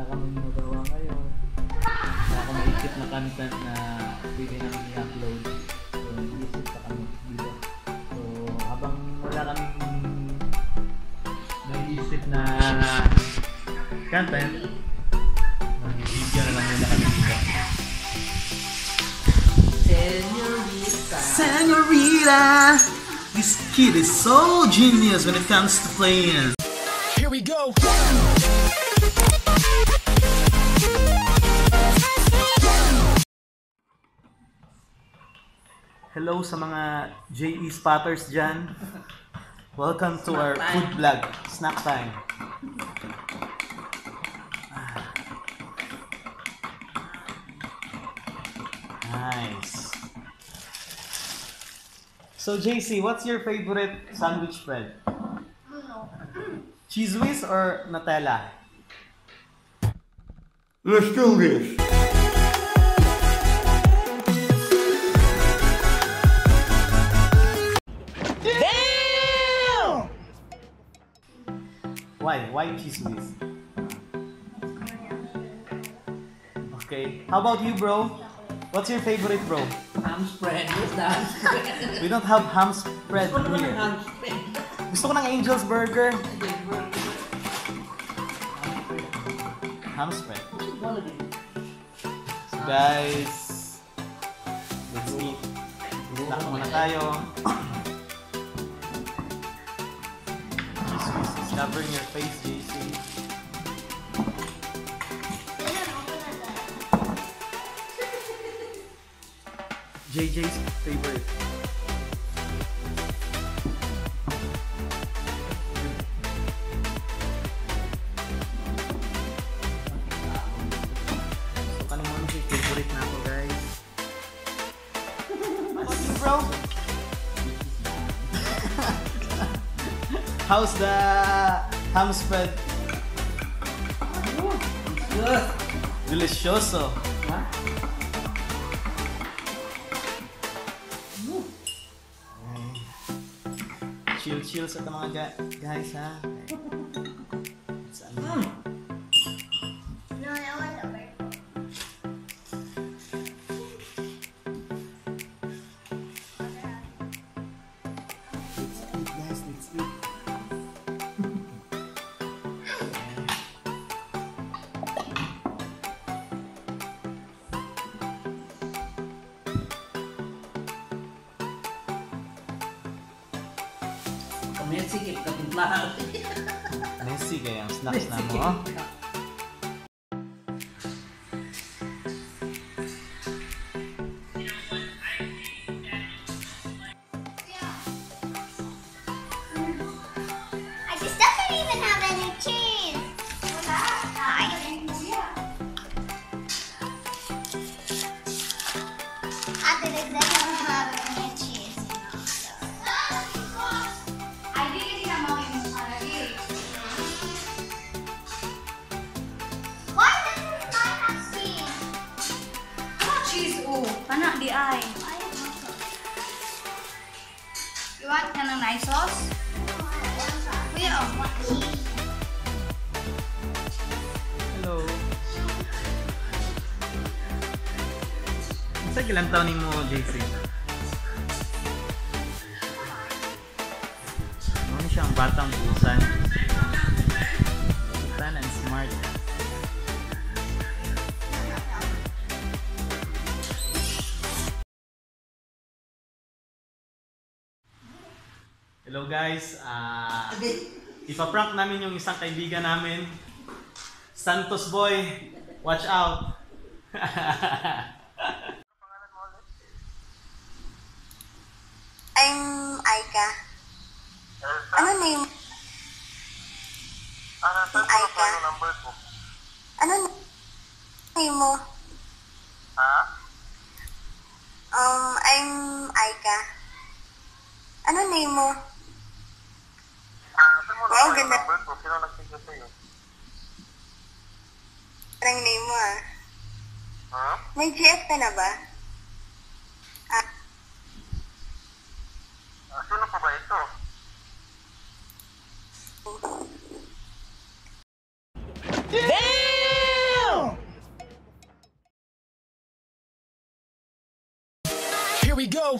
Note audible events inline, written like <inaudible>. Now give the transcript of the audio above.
guys, wala kaming magawa ngayon. Wala akong maisip na content na pwede namin i-upload. So, isip pa kami dito. So, habang wala kaming naisip na content, mag-video na lang muna kami dito. Senorita. Senorita, this kid is so genius when it comes to playing. Here we go. Hello sa mga JE spotters dyan. Welcome to our food vlog, snack time. Nice. So JC, what's your favorite sandwich bread? Cheese whiz or Nutella? Let's do this. Why cheese whiz? Okay. How about you, bro? What's your favorite, bro? Ham spread. What's the ham spread? We don't have ham spread here. ham spread? Gusto ko ng Angel's Burger. Ham spread. So guys, let's eat. Snack muna tayo. Covering your face, JC. <laughs> JJ's favorite. So, kanong mo si favorite na ako, guys. <laughs> What you, bro? How's the ham spread? Good. Delicioso. Ha? Chill, chill sa mga ga- guys, ha? Kami sikip ka timplahan. Messi kaya ang snacks na mo. oh. I Pana di ay. You want ka ng nice sauce? Kuya, oh. Hello. Sa ilang taon ni mo, JC? Ano siyang batang busan? Busan and smart. Hello guys, ah ipaprank namin yung isang kaibigan namin. Santos Boy, watch out. I'm Aika. Ano name? Aika. Ano name mo? Ha? Um, I'm Aika. Ano name mo? Oo, oh, ganun. Number ko, sino nag-video sa'yo? Parang name mo ah. Huh? May GF ka na ba? Ah. ah sino pa ba ito? Damn! Here we go.